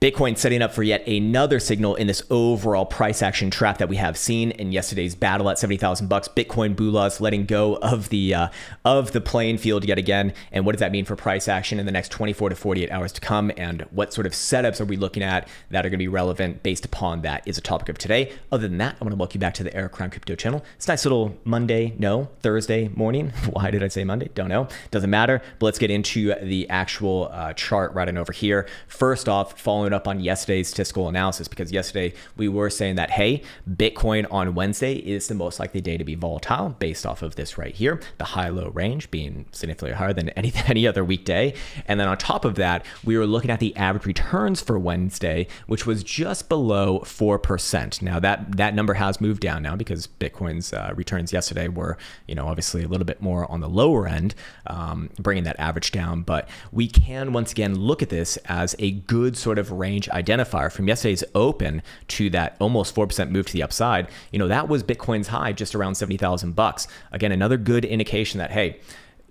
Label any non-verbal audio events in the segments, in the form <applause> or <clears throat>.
Bitcoin setting up for yet another signal in this overall price action trap that we have seen in yesterday's battle at 70,000 bucks. Bitcoin Bulas letting go of the uh, of the playing field yet again. And what does that mean for price action in the next 24 to 48 hours to come? And what sort of setups are we looking at that are going to be relevant based upon that is a topic of today. Other than that, I want to welcome you back to the Eric Krown Crypto channel. It's a nice little Monday, no, Thursday morning. <laughs> Why did I say Monday? Don't know. Doesn't matter. But let's get into the actual uh, chart right on over here. First off, following up on yesterday's statistical analysis because yesterday we were saying that, hey, Bitcoin on Wednesday is the most likely day to be volatile based off of this right here, the high low range being significantly higher than any, <laughs> any other weekday. And then on top of that, we were looking at the average returns for Wednesday, which was just below 4%. Now that, that number has moved down now because Bitcoin's uh, returns yesterday were, you know, obviously a little bit more on the lower end, um, bringing that average down. But we can once again look at this as a good sort of range identifier from yesterday's open to that almost 4% move to the upside, you know, that was Bitcoin's high just around 70,000 bucks. Again, another good indication that, hey,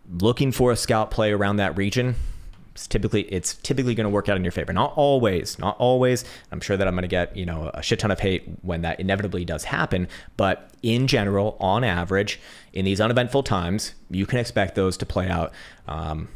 looking for a scalp play around that region, it's typically it's typically going to work out in your favor. Not always, not always. I'm sure that I'm going to get you know a shit ton of hate when that inevitably does happen. But in general, on average, in these uneventful times, you can expect those to play out. Um,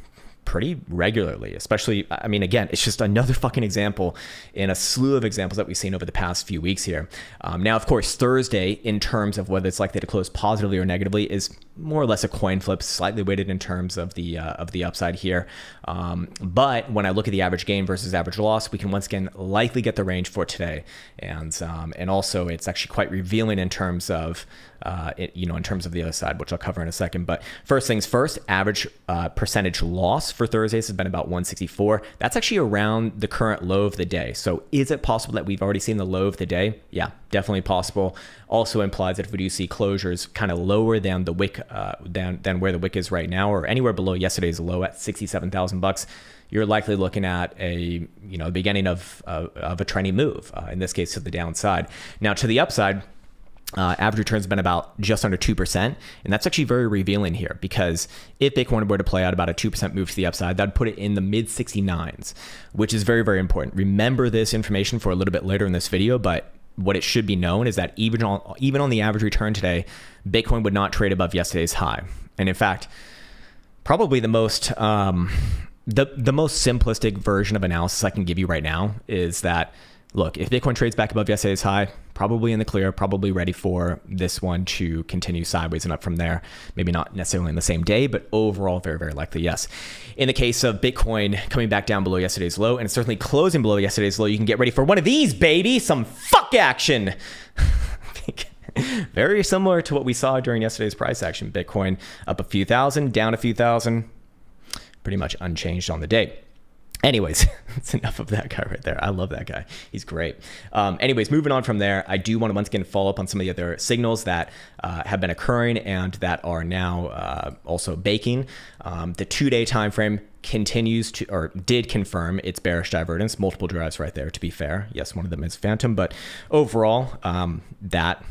pretty regularly, especially, I mean, again, it's just another fucking example in a slew of examples that we've seen over the past few weeks here. Um, now, of course, Thursday, in terms of whether it's likely to close positively or negatively, is more or less a coin flip, slightly weighted in terms of the uh, of the upside here. Um, but when I look at the average gain versus average loss, we can once again likely get the range for today, and um, and also it's actually quite revealing in terms of uh, it, you know in terms of the other side, which I'll cover in a second. But first things first, average uh, percentage loss for Thursdays has been about 164. That's actually around the current low of the day. So is it possible that we've already seen the low of the day? Yeah, definitely possible. Also implies that if we do see closures kind of lower than the wick, uh, than, than where the wick is right now, or anywhere below yesterday's low at 67,000 bucks, you're likely looking at a you know the beginning of, uh, of a trending move. Uh, in this case, to the downside. Now to the upside uh, average returns been about just under 2%. And that's actually very revealing here because if Bitcoin were to play out about a 2% move to the upside, that'd put it in the mid 69s, which is very, very important. Remember this information for a little bit later in this video, but what it should be known is that even on, even on the average return today, Bitcoin would not trade above yesterday's high. And in fact, probably the most um, the the most simplistic version of analysis I can give you right now is that look, if Bitcoin trades back above yesterday's high, probably in the clear, probably ready for this one to continue sideways and up from there. Maybe not necessarily in the same day, but overall, very, very likely, yes. In the case of Bitcoin coming back down below yesterday's low and certainly closing below yesterday's low, you can get ready for one of these, baby, some fuck action. <laughs> very similar to what we saw during yesterday's price action. Bitcoin up a few thousand, down a few thousand, pretty much unchanged on the day. Anyways, <laughs> it's enough of that guy right there. I love that guy. He's great. Um, anyways, moving on from there, I do want to once again follow up on some of the other signals that uh, have been occurring and that are now uh, also baking. Um, the two-day time frame continues to or did confirm its bearish divergence. Multiple drives right there. To be fair, yes, one of them is Phantom, but overall, um, that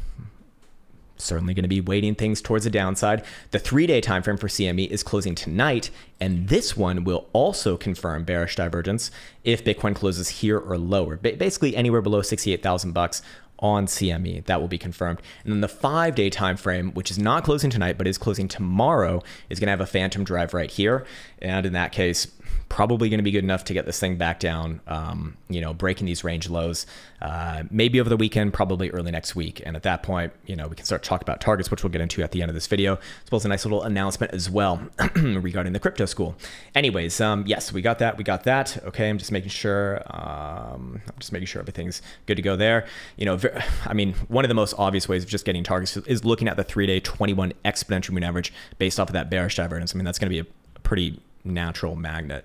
certainly going to be weighting things towards the downside. The three day time frame for CME is closing tonight, and this one will also confirm bearish divergence if Bitcoin closes here or lower, basically anywhere below 68,000 bucks on CME. That will be confirmed. And then the five day time frame, which is not closing tonight, but is closing tomorrow, is going to have a phantom drive right here. And in that case, probably going to be good enough to get this thing back down, um, you know, breaking these range lows, uh, maybe over the weekend, probably early next week. And at that point, you know, we can start talking about targets, which we'll get into at the end of this video, as well as a nice little announcement as well <clears throat> regarding the crypto school. Anyways, um, yes, we got that. We got that. Okay. I'm just making sure, um, I'm just making sure everything's good to go there. You know, <sighs> I mean, one of the most obvious ways of just getting targets is looking at the three day 21 exponential moving average based off of that bearish divergence. I mean, that's going to be a pretty natural magnet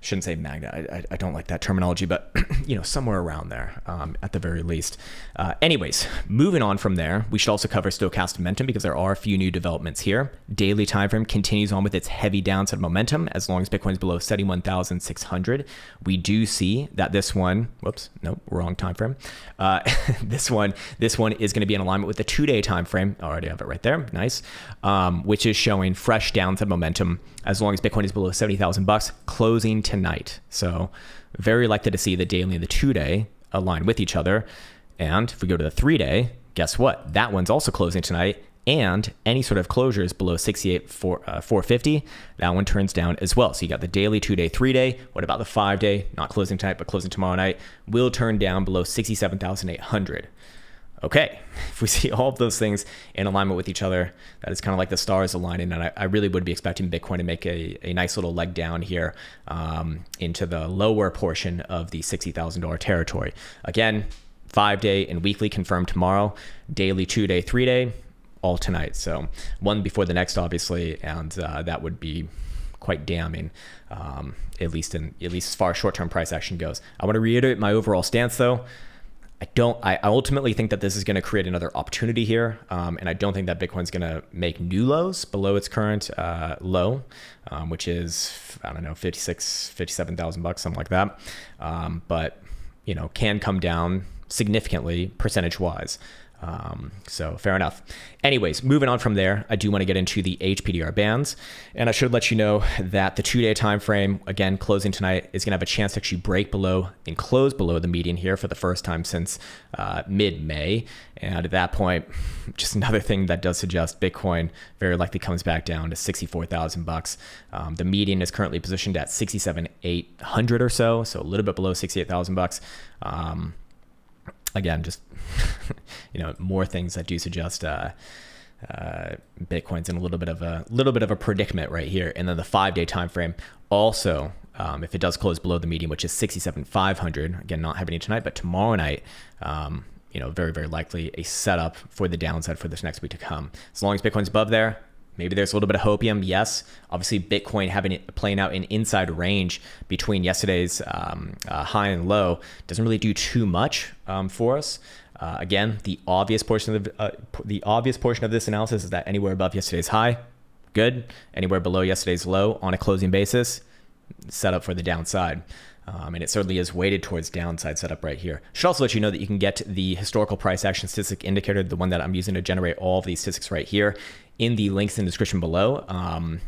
shouldn't say magnet. I, I, don't like that terminology, but <clears throat> you know, somewhere around there um, at the very least. Uh, anyways, moving on from there, we should also cover stochastic momentum because there are a few new developments here. Daily time frame continues on with its heavy downside momentum as long as Bitcoin's below 71,600. We do see that this one, whoops, nope, wrong time frame. Uh, <laughs> this one, this one is going to be in alignment with the two-day time frame. Already have it right there, nice, um, which is showing fresh downside momentum as long as Bitcoin is below 70,000 bucks, closing tonight. So very likely to see the daily and the two day align with each other. And if we go to the three day, guess what? That one's also closing tonight. And any sort of closures below 68 4, uh, 450, that one turns down as well. So you got the daily, two day, three day. What about the five day? Not closing tonight, but closing tomorrow night. Will turn down below 67,800 okay, <laughs> if we see all of those things in alignment with each other, that is kind of like the stars aligning. And I, I really would be expecting Bitcoin to make a, a nice little leg down here um, into the lower portion of the $60,000 territory. Again, five day and weekly confirmed tomorrow, daily, two day, three day, all tonight. So one before the next, obviously, and uh, that would be quite damning, um, at least in at least as far as short-term price action goes. I want to reiterate my overall stance, though. I don't. I ultimately think that this is going to create another opportunity here, um, and I don't think that Bitcoin's going to make new lows below its current uh, low, um, which is I don't know 56, 57,000 bucks, something like that. Um, but you know, can come down significantly percentage wise. Um, so fair enough. Anyways, moving on from there, I do want to get into the HPDR bands, and I should let you know that the two-day time frame, again closing tonight, is going to have a chance to actually break below and close below the median here for the first time since uh, mid-May. And at that point, just another thing that does suggest Bitcoin very likely comes back down to 64,000 bucks. Um, the median is currently positioned at 67,800 or so, so a little bit below 68,000 bucks. Um, again, just <laughs> you know, more things that do suggest uh, uh, Bitcoin's in a little bit of a little bit of a predicament right here. And then the five day time frame also. Um, if it does close below the median, which is sixty seven five hundred, again, not happening tonight, but tomorrow night, um, you know, very, very likely a setup for the downside for this next week to come. As long as Bitcoin's above there, Maybe there's a little bit of hopium. Yes, obviously Bitcoin having it playing out in inside range between yesterday's um, uh, high and low doesn't really do too much um, for us. Uh, again, the obvious portion of the, uh, the obvious portion of this analysis is that anywhere above yesterday's high, good. Anywhere below yesterday's low on a closing basis, set up for the downside. Um, and it certainly is weighted towards downside setup right here. Should also let you know that you can get the historical price action statistic indicator, the one that I'm using to generate all of these statistics right here, in the links in the description below. Um,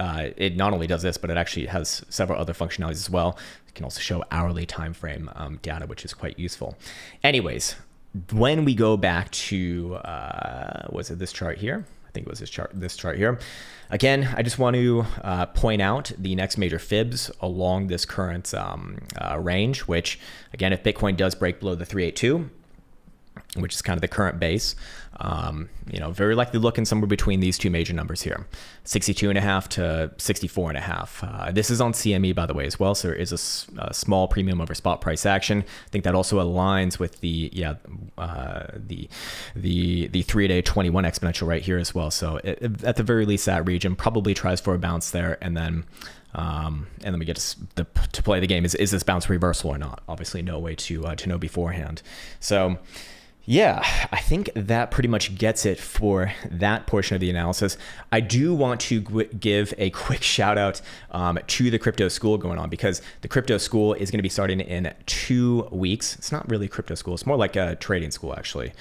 uh, it not only does this, but it actually has several other functionalities as well. It can also show hourly time frame um, data, which is quite useful. Anyways, when we go back to uh, was it this chart here? I think it was this chart, this chart here. Again, I just want to uh, point out the next major fibs along this current um, uh, range, which again, if Bitcoin does break below the 382, which is kind of the current base. Um, you know, very likely looking somewhere between these two major numbers here, 62 and a half to 64 and a half. Uh, this is on CME, by the way, as well. So there is a, a, small premium over spot price action. I think that also aligns with the, yeah, uh, the, the, the three day 21 exponential right here as well. So it, at the very least, that region probably tries for a bounce there. And then, um, and then we get to, the, to play the game. Is, is this bounce reversal or not? Obviously, no way to, uh, to know beforehand. So, yeah, I think that pretty much gets it for that portion of the analysis. I do want to give a quick <laughs> shout out um, to the crypto school going on because the crypto school is going to be starting in two weeks. It's not really crypto school, it's more like a trading school, actually.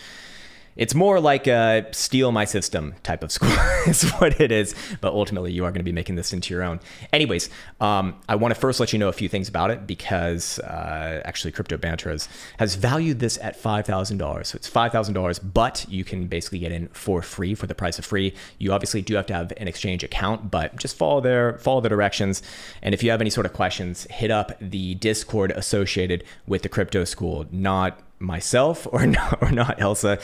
It's more like a steal my system type of <laughs> school is what it is, but ultimately you are going to be making this into your own. Anyways, um, I want to first let you know a few things about it because uh, actually Crypto Banter has, has valued this at $5,000. So it's $5,000, but you can basically get in for free for the price of free. You obviously do have to have an exchange account, but just follow their follow the directions. And if you have any sort of questions, hit up the Discord associated with the crypto school, not myself or <laughs> not, or not Elsa.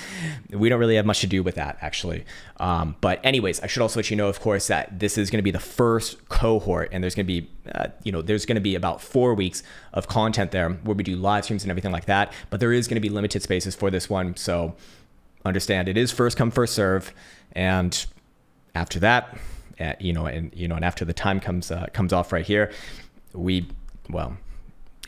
We don't really have much to do with that actually. Um, but anyways, I should also let you know, of course, that this is going to be the first cohort, and there's going to be, uh, you know, there's going to be about four weeks of content there where we do live streams and everything like that. But there is going to be limited spaces for this one, so understand it is first come first serve, and after that, uh, you know, and you know, and after the time comes uh, comes off right here, we well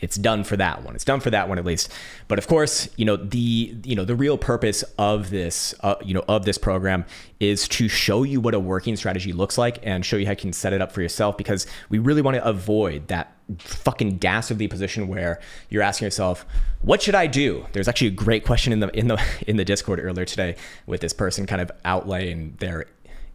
it's done for that one. It's done for that one at least. But of course, you know the you know the real purpose of this uh, you know of this program is to show you what a working strategy looks like and show you how you can set it up for yourself because we really want to avoid that fucking dastardly position where you're asking yourself, what should I do? There's actually a great question in the in the <laughs> in the Discord earlier today with this person kind of outlaying their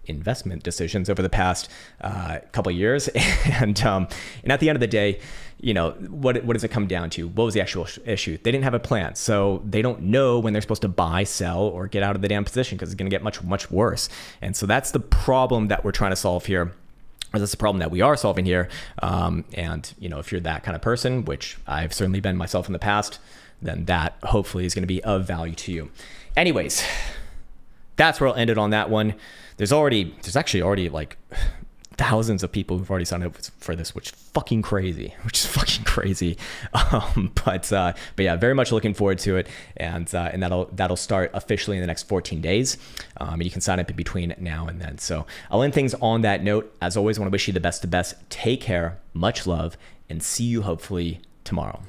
investment decisions over the past uh, couple years. <laughs> and um, and at the end of the day, you know what what does it come down to? What was the actual issue? They didn't have a plan, so they don't know when they're supposed to buy, sell, or get out of the damn position because it's going to get much much worse. And so that's the problem that we're trying to solve here that's the problem that we are solving here. Um, and you know, if you're that kind of person, which I've certainly been myself in the past, then that hopefully is going to be of value to you. Anyways, that's where I'll end it on that one. There's already, there's actually already like <sighs> thousands of people who've already signed up for this, which is fucking crazy, <laughs> which is fucking crazy. Um, <laughs> but uh, but yeah, very much looking forward to it, and uh, and that'll that'll start officially in the next 14 days. Um, and you can sign up in between now and then. So I'll end things on that note. As always, I want to wish you the best of best. Take care, much love, and see you hopefully tomorrow.